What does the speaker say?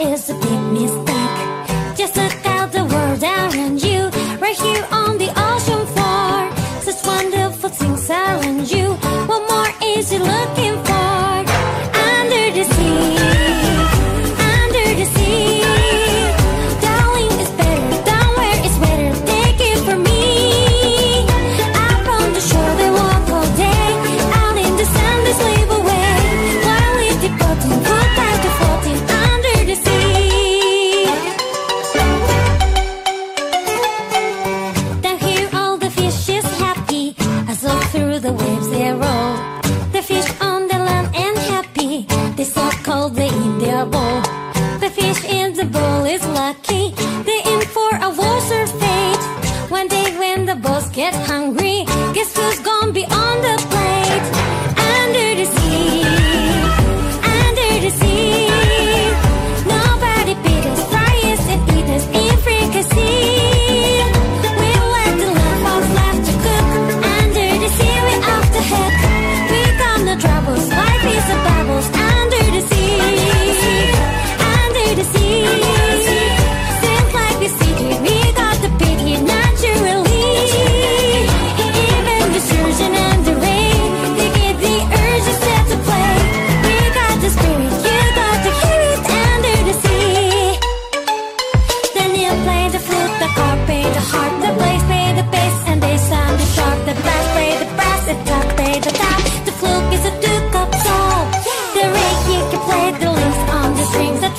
is a big mistake. they eat their bowl. The fish in the bowl is lucky, they in for a worse fate. One day when the boss gets hungry, guess who's going heart. The bass play the bass and they sound the sharp. The brass the brass, the top the top. The fluke is a two-cup soul. The rake you can play the links on the strings.